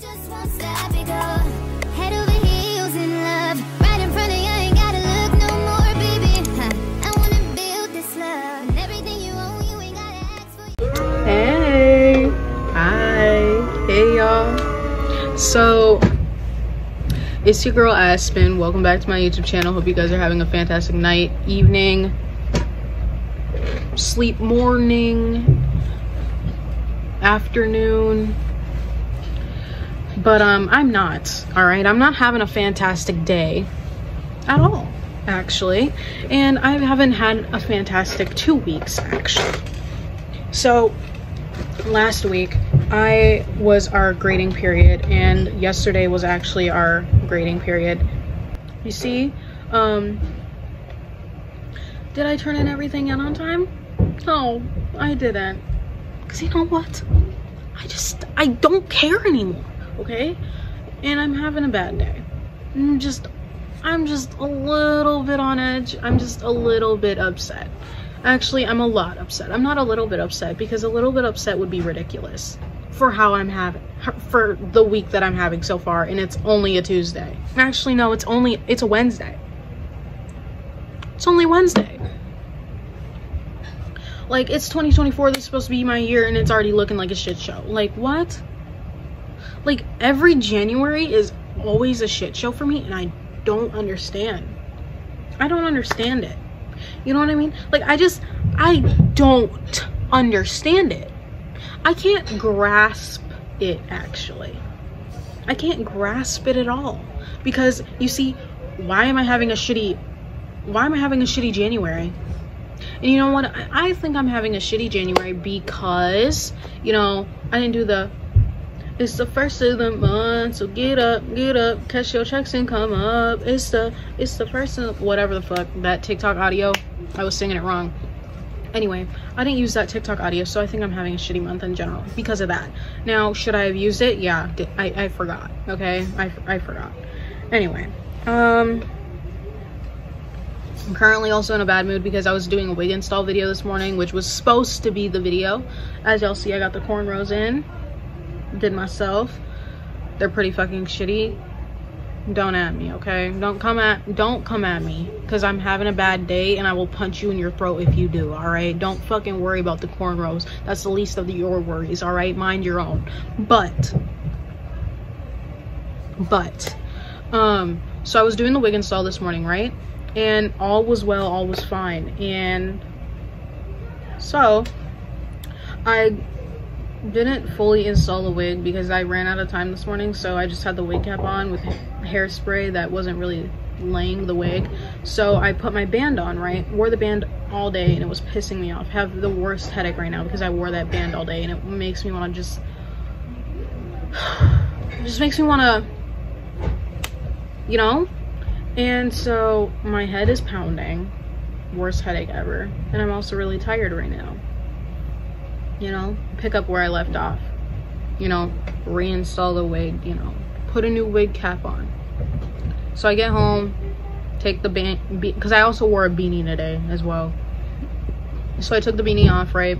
Hey, hi, hey y'all. So, it's your girl Aspen. Welcome back to my YouTube channel. Hope you guys are having a fantastic night, evening, sleep, morning, afternoon. But um, I'm not. All right, I'm not having a fantastic day at all, actually, and I haven't had a fantastic two weeks actually. So last week I was our grading period and yesterday was actually our grading period. You see, um, did I turn in everything in on time? No, I didn't. Cause you know what? I just, I don't care anymore, okay? And I'm having a bad day. I'm just, I'm just a little bit on edge. I'm just a little bit upset. Actually, I'm a lot upset. I'm not a little bit upset because a little bit upset would be ridiculous for how I'm having for the week that I'm having so far and it's only a Tuesday. Actually, no, it's only it's a Wednesday. It's only Wednesday. Like it's 2024, this is supposed to be my year and it's already looking like a shit show. Like what? Like every January is always a shit show for me and I don't understand. I don't understand it. You know what I mean? Like I just I don't understand it. I can't grasp it actually. I can't grasp it at all because you see why am I having a shitty why am I having a shitty January? And you know what? I, think I'm having a shitty January because, you know, I didn't do the it's the first of the month, so get up, get up, catch your checks and come up. It's the it's the first of whatever the fuck that TikTok audio. I was singing it wrong. Anyway, I didn't use that TikTok audio, so I think I'm having a shitty month in general because of that. Now, should I have used it? Yeah, I, I forgot. Okay, I, I forgot. Anyway, um, I'm currently also in a bad mood because I was doing a wig install video this morning, which was supposed to be the video. As y'all see, I got the cornrows in did myself they're pretty fucking shitty. Don't at me okay? Don't come at don't come at me because i'm having a bad day and i will punch you in your throat if you do all right don't fucking worry about the cornrows. That's the least of your worries all right mind your own. But but um so i was doing the wig install this morning right? And all was well all was fine. And so i didn't fully install the wig because I ran out of time this morning so I just had the wig cap on with hairspray that wasn't really laying the wig. So I put my band on right? Wore the band all day and it was pissing me off. Have the worst headache right now because I wore that band all day and it makes me want to just it just makes me want to you know? And so my head is pounding. Worst headache ever. And I'm also really tired right now you know, pick up where I left off, you know, reinstall the wig, you know, put a new wig cap on. So I get home, take the band, because I also wore a beanie today as well. So I took the beanie off, right?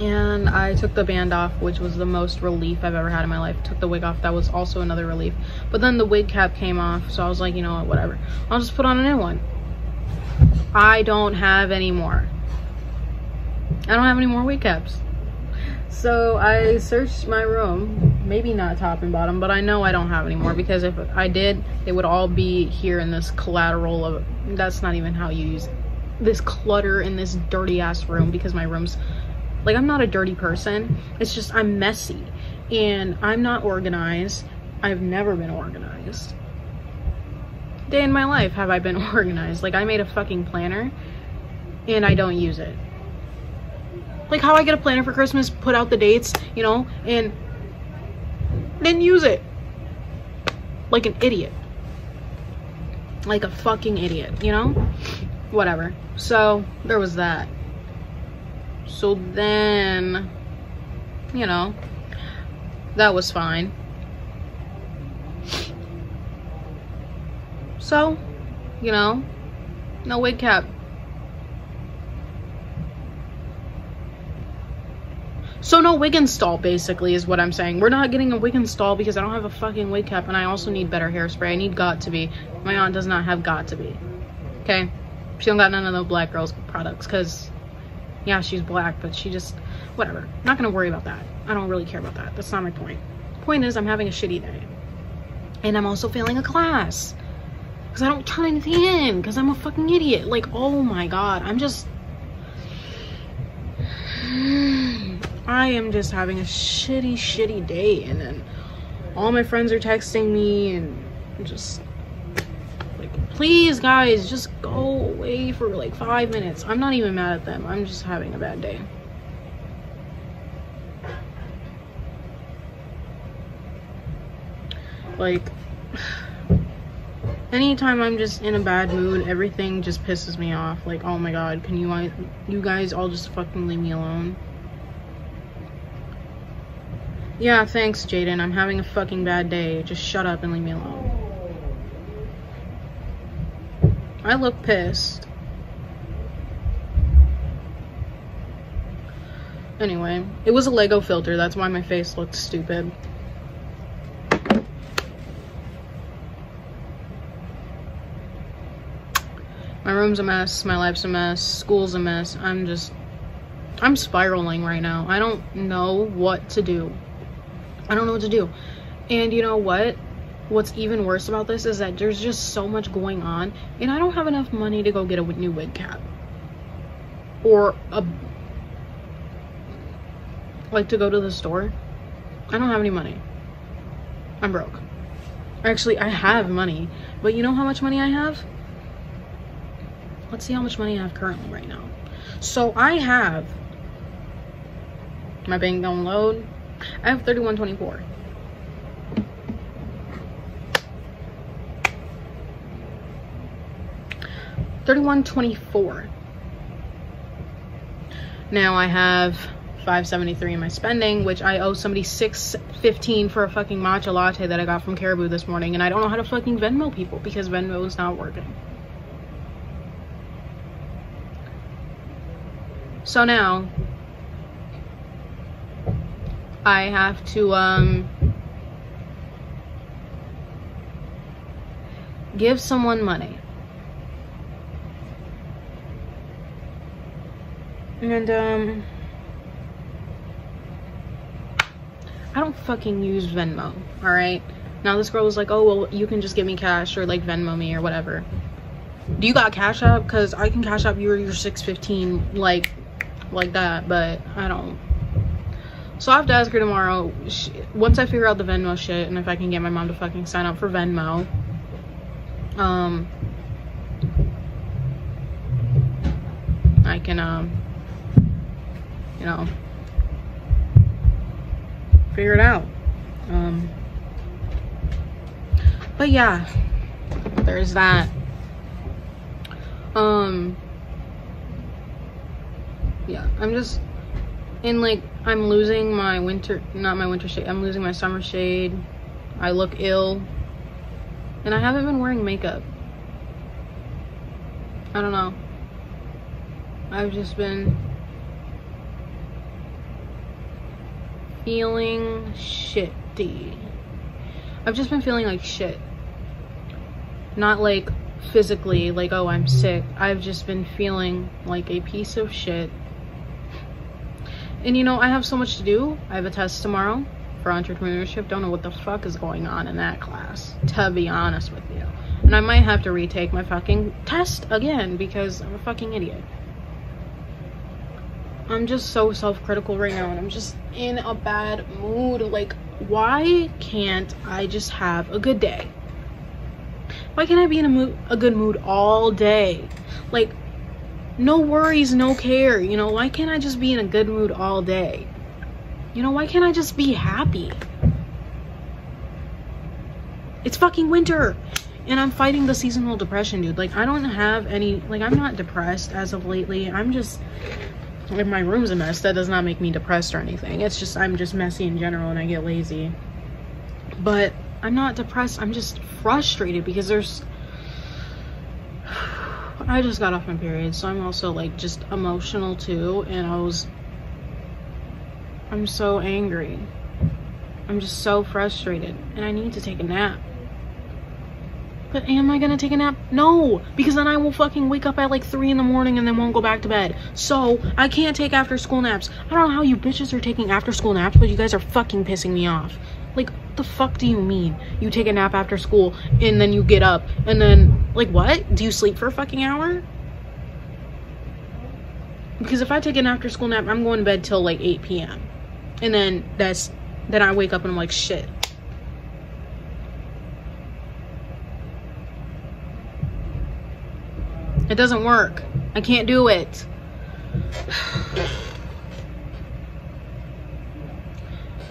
And I took the band off, which was the most relief I've ever had in my life. Took the wig off, that was also another relief. But then the wig cap came off, so I was like, you know what, whatever. I'll just put on a new one. I don't have any more. I don't have any more wig caps. So I searched my room, maybe not top and bottom, but I know I don't have any more because if I did, they would all be here in this collateral of, that's not even how you use it. This clutter in this dirty ass room because my room's, like I'm not a dirty person. It's just I'm messy and I'm not organized. I've never been organized. Day in my life have I been organized. Like I made a fucking planner and I don't use it like how I get a planner for Christmas, put out the dates, you know, and didn't use it. Like an idiot. Like a fucking idiot, you know? Whatever. So, there was that. So then, you know, that was fine. So, you know, no wig cap So no wig install basically is what I'm saying. We're not getting a wig install because I don't have a fucking wig cap and I also need better hairspray. I need Got2b. My aunt does not have Got2b. Okay? She don't got none of the black girls products because yeah, she's black, but she just whatever. Not gonna worry about that. I don't really care about that. That's not my point. Point is I'm having a shitty day. And I'm also failing a class. Because I don't turn anything in. Because I'm a fucking idiot. Like, oh my god. I'm just... I am just having a shitty, shitty day. And then all my friends are texting me and just... Like, please, guys, just go away for like five minutes. I'm not even mad at them. I'm just having a bad day. Like, anytime I'm just in a bad mood, everything just pisses me off. Like, oh my god, can you uh, you guys all just fucking leave me alone? Yeah, thanks, Jaden. I'm having a fucking bad day. Just shut up and leave me alone. I look pissed. Anyway, it was a Lego filter. That's why my face looked stupid. My room's a mess. My life's a mess. School's a mess. I'm just, I'm spiraling right now. I don't know what to do. I don't know what to do. And you know what? What's even worse about this is that there's just so much going on, and I don't have enough money to go get a new wig cap. Or a, like to go to the store. I don't have any money. I'm broke. Actually, I have money, but you know how much money I have? Let's see how much money I have currently right now. So I have my bank don't load. I have 3124. Thirty-one twenty-four. Now I have 573 in my spending, which I owe somebody 615 for a fucking matcha latte that I got from Caribou this morning, and I don't know how to fucking Venmo people because Venmo is not working. So now I have to um give someone money. And um I don't fucking use Venmo, all right? Now this girl was like, "Oh, well, you can just give me cash or like Venmo me or whatever." Do you got Cash App? Cuz I can Cash App you or your 615 like like that, but I don't. So I have to ask her tomorrow. She, once I figure out the Venmo shit and if I can get my mom to fucking sign up for Venmo. Um. I can, um. You know. Figure it out. Um. But yeah. There's that. Um yeah i'm just in like i'm losing my winter not my winter shade i'm losing my summer shade. I look ill. And i haven't been wearing makeup. I don't know. I've just been feeling shitty. I've just been feeling like shit. Not like physically like oh i'm sick. I've just been feeling like a piece of shit and you know, I have so much to do. I have a test tomorrow for entrepreneurship. Don't know what the fuck is going on in that class, to be honest with you. And I might have to retake my fucking test again because I'm a fucking idiot. I'm just so self-critical right now and I'm just in a bad mood. Like, why can't I just have a good day? Why can't I be in a mood, a good mood all day? Like, no worries, no care. You know, why can't I just be in a good mood all day? You know, why can't I just be happy? It's fucking winter and I'm fighting the seasonal depression, dude. Like, I don't have any, like, I'm not depressed as of lately. I'm just, if my room's a mess, that does not make me depressed or anything. It's just, I'm just messy in general and I get lazy. But I'm not depressed. I'm just frustrated because there's I just got off my period, so I'm also like just emotional too. And I was, I'm so angry. I'm just so frustrated and I need to take a nap. But am I gonna take a nap? No, because then I will fucking wake up at like 3 in the morning and then won't go back to bed. So, I can't take after school naps. I don't know how you bitches are taking after school naps, but you guys are fucking pissing me off. Like, what the fuck do you mean? You take a nap after school and then you get up and then, like, what? Do you sleep for a fucking hour? Because if I take an after school nap, I'm going to bed till like 8 p.m. And then that's, then I wake up and I'm like, shit. It doesn't work. I can't do it.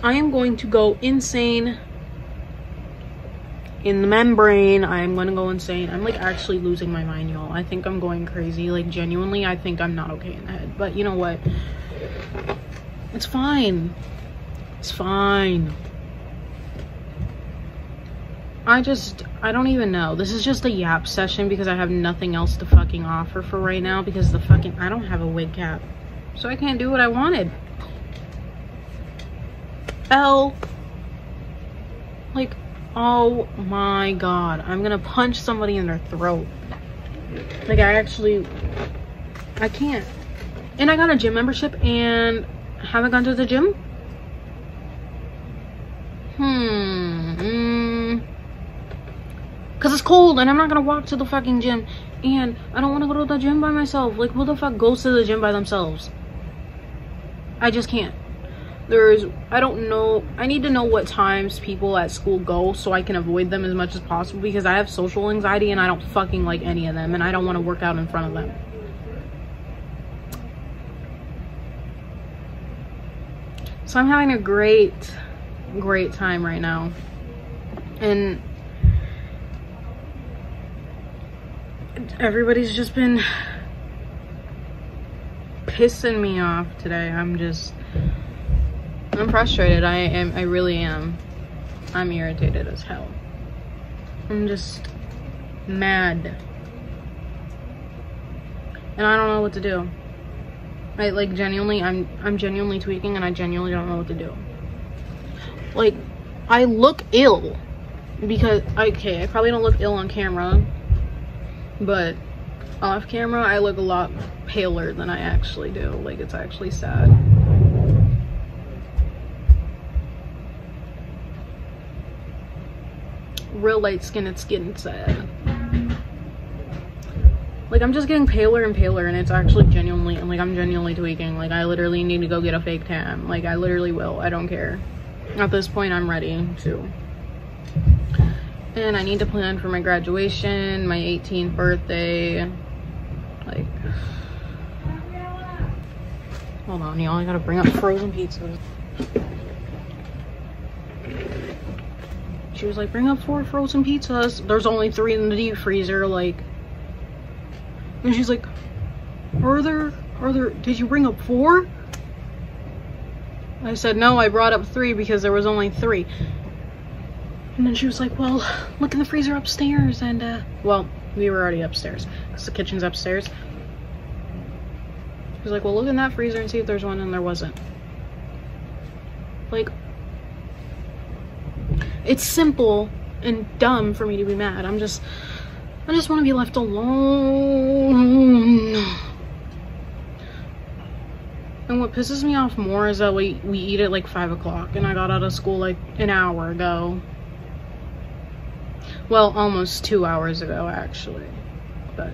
I am going to go insane in the membrane. I am going to go insane. I'm like actually losing my mind, y'all. I think I'm going crazy. Like genuinely, I think I'm not okay in the head. But you know what? It's fine. It's fine. I just, I don't even know. This is just a yap session because I have nothing else to fucking offer for right now because the fucking, I don't have a wig cap. So I can't do what I wanted. L. Like, oh my god. I'm gonna punch somebody in their throat. Like, I actually, I can't. And I got a gym membership and haven't gone to the gym. Hmm. Mm. Cause it's cold and I'm not gonna walk to the fucking gym and I don't wanna go to the gym by myself. Like who the fuck goes to the gym by themselves? I just can't. There's, I don't know, I need to know what times people at school go so I can avoid them as much as possible because I have social anxiety and I don't fucking like any of them and I don't want to work out in front of them. So I'm having a great, great time right now. And everybody's just been pissing me off today. I'm just I'm frustrated. I am I really am. I'm irritated as hell. I'm just mad. And I don't know what to do. I like genuinely I'm I'm genuinely tweaking and I genuinely don't know what to do. Like I look ill because okay, I probably don't look ill on camera but off camera I look a lot paler than I actually do like it's actually sad real light skin it's getting sad like I'm just getting paler and paler and it's actually genuinely and like I'm genuinely tweaking like I literally need to go get a fake tan like I literally will I don't care at this point I'm ready to and I need to plan for my graduation, my 18th birthday. Like, hold on, y'all. I gotta bring up frozen pizzas. She was like, bring up four frozen pizzas. There's only three in the deep freezer. Like, and she's like, are there, are there, did you bring up four? I said, no, I brought up three because there was only three. And then she was like, well, look in the freezer upstairs. And, uh, well, we were already upstairs because the kitchen's upstairs. She was like, well, look in that freezer and see if there's one. And there wasn't. Like, it's simple and dumb for me to be mad. I'm just, I just want to be left alone. And what pisses me off more is that we, we eat at like 5 o'clock and I got out of school like an hour ago. Well, almost two hours ago, actually. But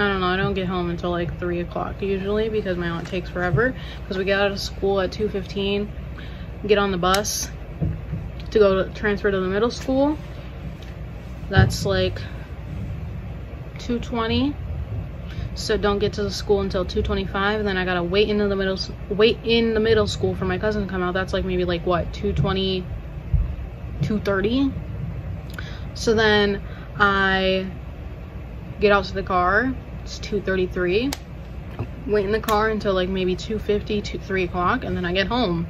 I don't know. I don't get home until like three o'clock usually because my aunt takes forever. Because we get out of school at two fifteen, get on the bus to go to transfer to the middle school. That's like two twenty so don't get to the school until 2:25. and Then I gotta wait into the middle, wait in the middle school for my cousin to come out. That's like maybe like what 2:20, 2:30. So then I get out to the car. It's 2:33. Wait in the car until like maybe 2:50 to 3 o'clock, and then I get home.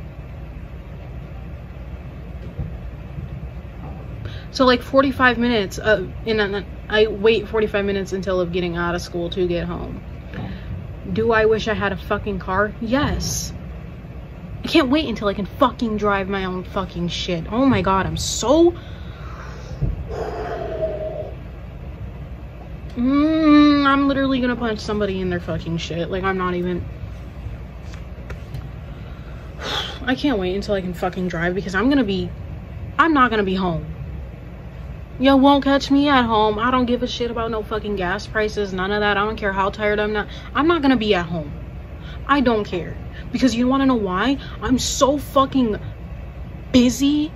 So like 45 minutes uh, in I wait 45 minutes until of getting out of school to get home. Do I wish I had a fucking car? Yes. I can't wait until I can fucking drive my own fucking shit. Oh my god, I'm so Mm, I'm literally gonna punch somebody in their fucking shit. Like, I'm not even. I can't wait until I can fucking drive because I'm gonna be. I'm not gonna be home. You won't catch me at home. I don't give a shit about no fucking gas prices, none of that. I don't care how tired I'm not. I'm not gonna be at home. I don't care. Because you wanna know why? I'm so fucking busy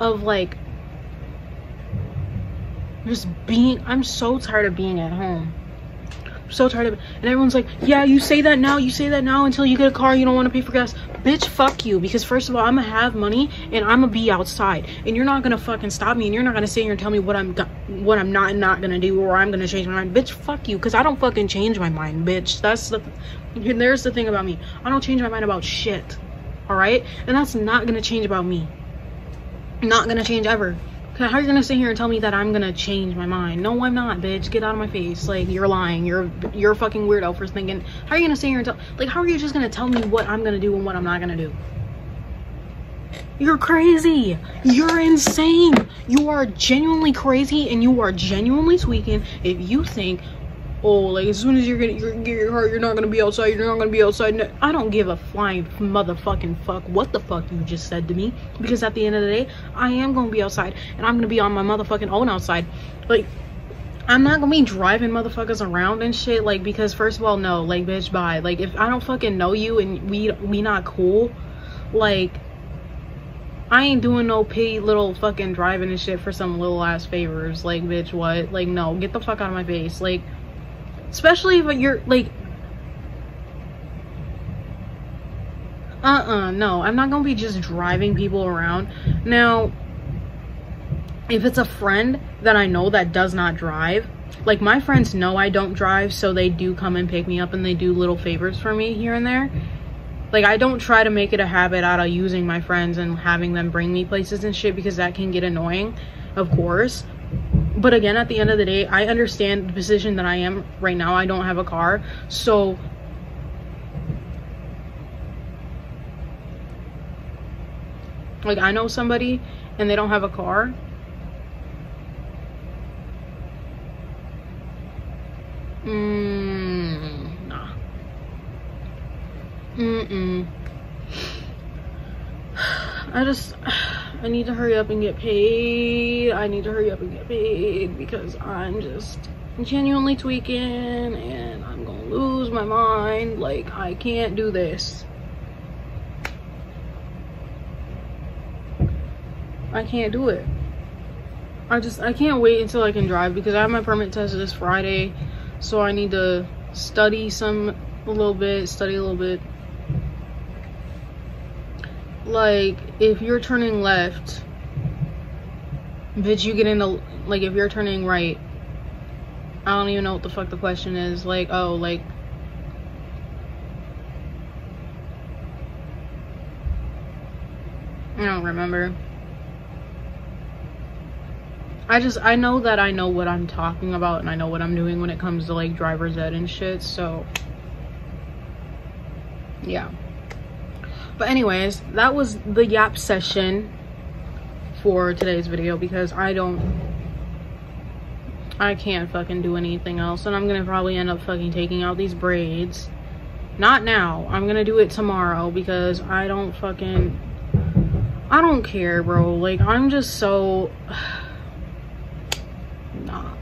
of like just being i'm so tired of being at home so tired of it. And everyone's like yeah you say that now you say that now until you get a car you don't want to pay for gas. Bitch fuck you because first of all i'm gonna have money and i'm gonna be outside. And you're not gonna fucking stop me and you're not gonna sit here and tell me what i'm what i'm not not gonna do or i'm gonna change my mind. Bitch fuck you because i don't fucking change my mind bitch. That's the there's the thing about me. I don't change my mind about shit all right and that's not gonna change about me. Not gonna change ever how are you gonna sit here and tell me that I'm gonna change my mind? No, I'm not, bitch. Get out of my face. Like you're lying. You're you're a fucking weirdo for thinking. How are you gonna sit here and tell? Like how are you just gonna tell me what I'm gonna do and what I'm not gonna do? You're crazy. You're insane. You are genuinely crazy and you are genuinely tweaking if you think oh like as soon as you're gonna you're, get your car you're not gonna be outside you're not gonna be outside i don't give a flying motherfucking fuck what the fuck you just said to me because at the end of the day i am gonna be outside and i'm gonna be on my motherfucking own outside like i'm not gonna be driving motherfuckers around and shit like because first of all no like bitch bye like if i don't fucking know you and we we not cool like I ain't doing no pay little fucking driving and shit for some little ass favors. Like, bitch, what? Like, no, get the fuck out of my face. Like, especially if you're like uh-uh no i'm not gonna be just driving people around. Now if it's a friend that i know that does not drive like my friends know i don't drive so they do come and pick me up and they do little favors for me here and there. Like i don't try to make it a habit out of using my friends and having them bring me places and shit because that can get annoying of course but again at the end of the day i understand the position that i am right now. I don't have a car. So like i know somebody and they don't have a car. Mm, nah. Mm-mm. I just I need to hurry up and get paid. I need to hurry up and get paid because I'm just genuinely tweaking and I'm gonna lose my mind. Like, I can't do this. I can't do it. I just, I can't wait until I can drive because I have my permit test this Friday. So I need to study some a little bit, study a little bit, like if you're turning left bitch you get into like if you're turning right i don't even know what the fuck the question is. Like oh like i don't remember. I just i know that i know what i'm talking about and i know what i'm doing when it comes to like driver's ed and shit so yeah but anyways that was the yap session for today's video because i don't i can't fucking do anything else. And i'm gonna probably end up fucking taking out these braids. Not now. I'm gonna do it tomorrow because i don't fucking i don't care bro. Like i'm just so nah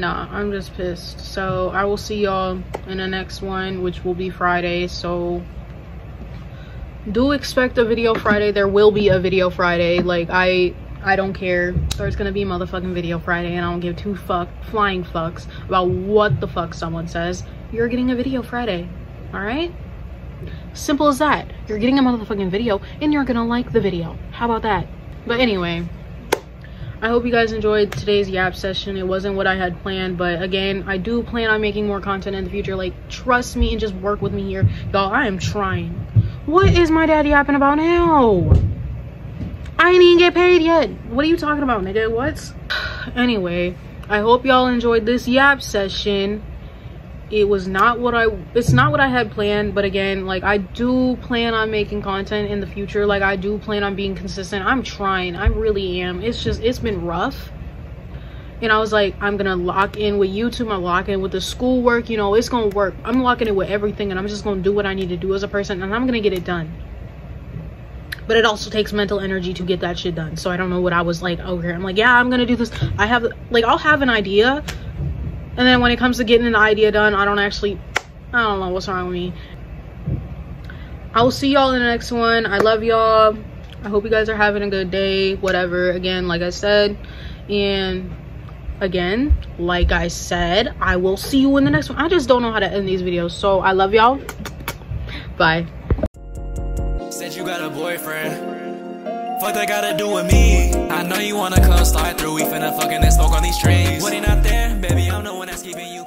nah i'm just pissed. So i will see y'all in the next one which will be friday. So do expect a video friday. There will be a video friday. Like i i don't care. There's gonna be a motherfucking video friday and i don't give two fuck flying fucks about what the fuck someone says. You're getting a video friday all right simple as that. You're getting a motherfucking video and you're gonna like the video. How about that? But anyway I hope you guys enjoyed today's yap session. It wasn't what I had planned, but again, I do plan on making more content in the future. Like, trust me and just work with me here. Y'all, I am trying. What is my daddy yapping about now? I ain't even get paid yet. What are you talking about, nigga? What? anyway, I hope y'all enjoyed this yap session. It was not what I it's not what I had planned, but again, like I do plan on making content in the future. Like I do plan on being consistent. I'm trying. I really am. It's just it's been rough. And I was like, I'm gonna lock in with YouTube, I'm locking in with the schoolwork, you know, it's gonna work. I'm locking in with everything and I'm just gonna do what I need to do as a person and I'm gonna get it done but it also takes mental energy to get that shit done so i don't know what i was like over here. i'm like yeah i'm gonna do this i have like i'll have an idea and then when it comes to getting an idea done i don't actually i don't know what's wrong with me. I will see y'all in the next one. I love y'all. I hope you guys are having a good day whatever. Again like i said and again like i said i will see you in the next one. I just don't know how to end these videos so i love y'all. Bye Fuck that gotta do with me. I know you wanna come slide through. We finna fucking and smoke on these trees. When he not there, baby, I'm the one that's keeping you.